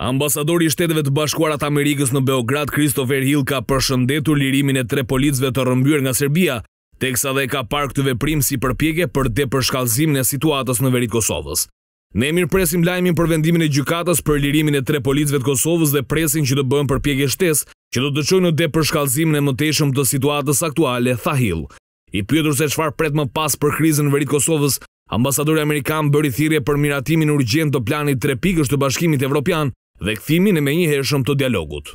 Ambasadori i Shteteve të Bashkuara të Amerikës në Beograd, Christopher Hill ka përshëndetur lirimin e tre policëve të rrëmbyer nga Serbia, teksa dhe e ka parë këtë veprim si përpjekje për depërshkallëzimin e situatës në veri të Kosovës. Ne e mirëpresim lajmin për vendimin e gjykatës për lirimin e tre policëve të Kosovës dhe presim që të bëhen përpjekje shtesë që do të çojnë në depërshkallëzimin e mëtejshëm të situatës aktuale, tha Hill. I pyetur se çfarë pret më pas për krizën në veri të Kosovës, ambasadori amerikan bëri thirrje për miratimin urgjent të planit tre pikësh të Bashkimit Evropian dhe kthimin e menjëhershëm të dialogut.